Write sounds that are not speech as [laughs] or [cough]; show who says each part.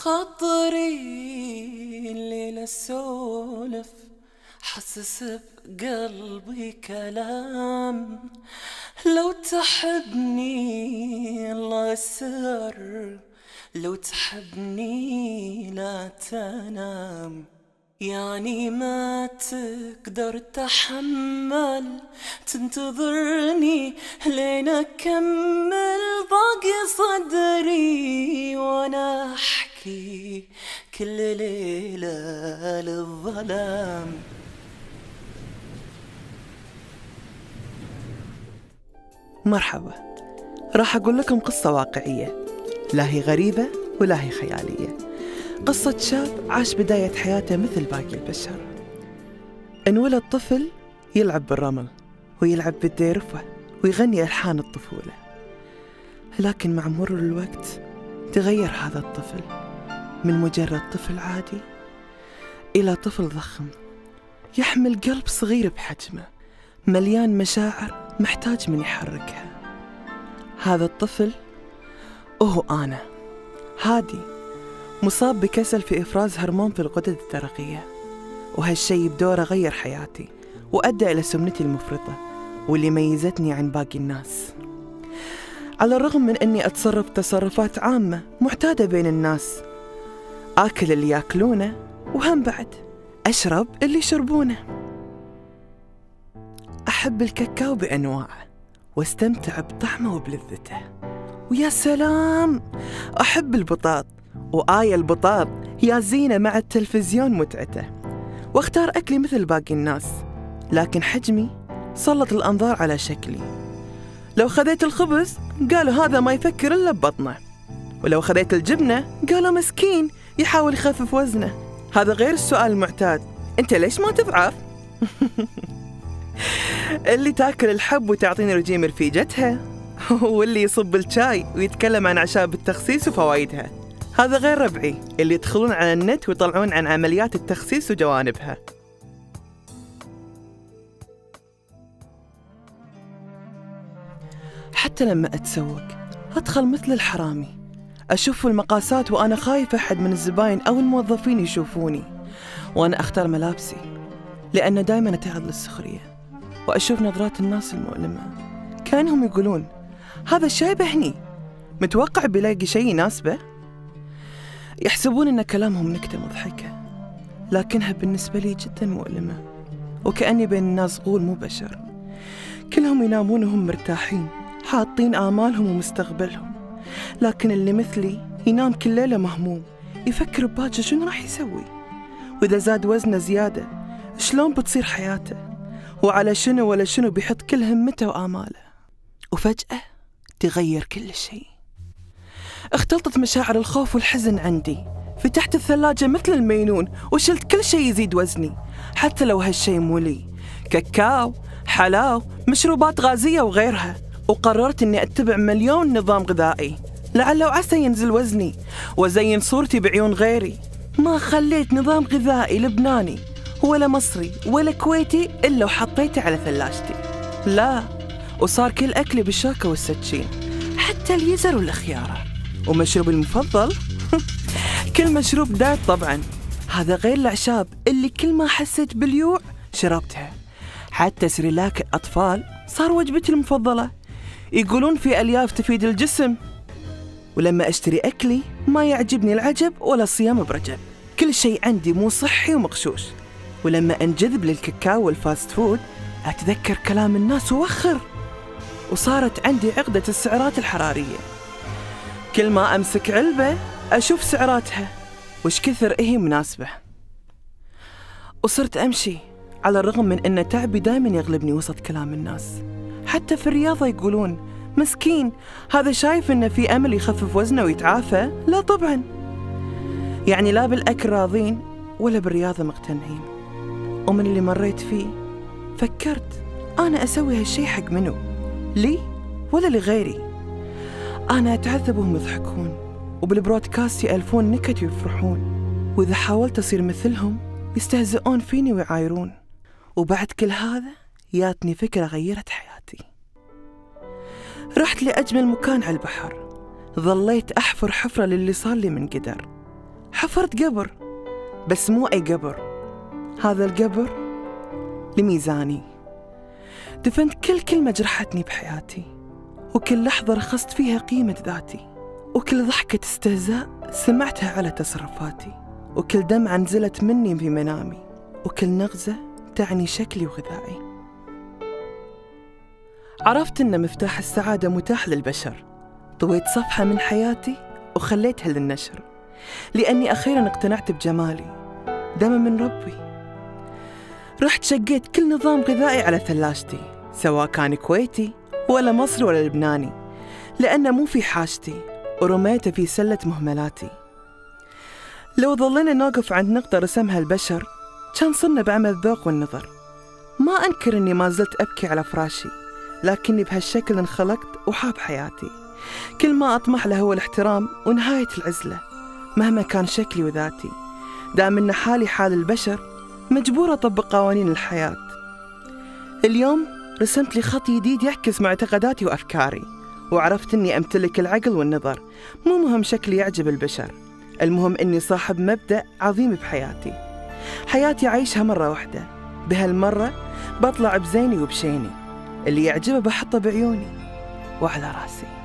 Speaker 1: خاطري الليلة سولف حسس بقلبي كلام. لو تحبني الله السر لو تحبني لا تنام. يعني ما تقدر تحمل تنتظرني لين أكمل باقي صدري وأنا احكي كل ليلة للظلام.
Speaker 2: مرحبا. راح أقول لكم قصة واقعية. لا هي غريبة ولا هي خيالية. قصة شاب عاش بداية حياته مثل باقي البشر. انولد طفل يلعب بالرمل ويلعب بالديرفة ويغني ألحان الطفولة. لكن مع مرور الوقت تغير هذا الطفل. من مجرد طفل عادي إلى طفل ضخم. يحمل قلب صغير بحجمه مليان مشاعر محتاج من يحركها. هذا الطفل هو أنا هادي مصاب بكسل في إفراز هرمون في الغدد الدرقية. وهالشي بدوره غير حياتي وأدى إلى سمنتي المفرطة واللي ميزتني عن باقي الناس. على الرغم من أني أتصرف تصرفات عامة معتادة بين الناس آكل اللي ياكلونه وهم بعد. أشرب اللي يشربونه. أحب الكاكاو بأنواعه وأستمتع بطعمه وبلذته. ويا سلام! أحب البطاط وآية البطاط يا زينة مع التلفزيون متعته. واختار أكلي مثل باقي الناس لكن حجمي سلط الأنظار على شكلي. لو خذيت الخبز قالوا هذا ما يفكر إلا ببطنه. ولو خذيت الجبنة قالوا مسكين يحاول يخفف وزنه. هذا غير السؤال المعتاد. أنت ليش ما تضعف؟ [laughs] اللي تاكل الحب وتعطيني رجيم رفيجتها. [laughs] واللي يصب الشاي ويتكلم عن أعشاب التخسيس وفوائدها. هذا غير ربعي. اللي يدخلون على النت ويطلعون عن عمليات التخسيس وجوانبها. حتى لما أتسوق أدخل مثل الحرامي. أشوف المقاسات وأنا خايف أحد من الزباين أو الموظفين يشوفوني. وأنا أختار ملابسي لأن دائما أتعرض للسخرية وأشوف نظرات الناس المؤلمة. كأنهم يقولون هذا الشايب هني متوقع بيلاقي شيء يناسبه؟ يحسبون إن كلامهم نكتة مضحكة لكنها بالنسبة لي جدا مؤلمة وكأني بين الناس غول مو بشر. كلهم ينامون وهم مرتاحين حاطين آمالهم ومستقبلهم. لكن اللي مثلي ينام كل ليلة مهموم يفكر بباجة شنو راح يسوي؟ وإذا زاد وزنه زيادة شلون بتصير حياته؟ وعلى شنو ولا شنو بيحط كل همته وآماله؟ وفجأة تغير كل شيء. اختلطت مشاعر الخوف والحزن عندي. فتحت الثلاجة مثل المينون وشلت كل شيء يزيد وزني. حتى لو هالشيء مو لي. كاكاو حلاو مشروبات غازية وغيرها. وقررت إني أتبع مليون نظام غذائي. لعل وعسى ينزل وزني وزين صورتي بعيون غيري. ما خليت نظام غذائي لبناني ولا مصري ولا كويتي إلا وحطيته على ثلاجتي لا وصار كل أكلي بالشوكه والسكين حتى اليزر والخياره ومشروبي المفضل؟ [laughs] كل مشروب دايت طبعا. هذا غير الأعشاب اللي كل ما حسيت باليوع شربتها. حتى سريلاك الأطفال صار وجبتي المفضلة. يقولون في ألياف تفيد الجسم. ولما أشتري أكلي ما يعجبني العجب ولا الصيام برجب. كل شيء عندي مو صحي ومغشوش. ولما أنجذب للكاكاو وال fast food أتذكر كلام الناس ووخر وصارت عندي عقدة السعرات الحرارية. كل ما أمسك علبة أشوف سعراتها. وش كثر إيه مناسبة. وصرت أمشي على الرغم من أن تعبي دايما يغلبني وسط كلام الناس. حتى في الرياضة يقولون مسكين. هذا شايف أنه في أمل يخفف وزنه ويتعافى؟ لا طبعا. يعني لا بالأكل راضين ولا بالرياضة مقتنعين. ومن اللي مريت فيه فكرت أنا أسوي هالشي حق منو؟ لي ولا لغيري؟ أنا أتعذب وهم يضحكون وبالبرودكاست يألفون نكت ويفرحون وإذا حاولت أصير مثلهم يستهزئون فيني ويعايرون. وبعد كل هذا ياتني فكرة غيرت حياتي. رحت لأجمل مكان على البحر. ظليت أحفر حفرة للي صار لي من قدر. حفرت قبر بس مو أي قبر. هذا القبر لميزاني. دفنت كل كلمة جرحتني بحياتي وكل لحظة رخصت فيها قيمة ذاتي. وكل ضحكة استهزاء سمعتها على تصرفاتي. وكل دمعة نزلت مني في منامي. وكل نغزة تعني شكلي وغذائي. عرفت أن مفتاح السعادة متاح للبشر. طويت صفحة من حياتي وخليتها للنشر. لأني أخيرا اقتنعت بجمالي دم من ربي. رحت شقيت كل نظام غذائي على ثلاجتي سواء كان كويتي ولا مصري ولا لبناني لأنه مو في حاجتي ورميته في سلة مهملاتي. لو ظلينا نوقف عند نقطة رسمها البشر كان صرنا بعمل الذوق والنظر. ما أنكر أني ما زلت أبكي على فراشي. لكني بهالشكل انخلقت وحاب حياتي. كل ما أطمح له هو الاحترام ونهاية العزلة مهما كان شكلي وذاتي. دام أن حالي حال البشر مجبورة أطبق قوانين الحياة. اليوم رسمت لي خط جديد يعكس معتقداتي وأفكاري وعرفت أني أمتلك العقل والنظر. مو مهم شكلي يعجب البشر المهم أني صاحب مبدأ عظيم بحياتي. حياتي عايشها مرة واحدة. بهالمرة بطلع بزيني وبشيني. اللي يعجبه بحطه بعيوني وعلى راسي.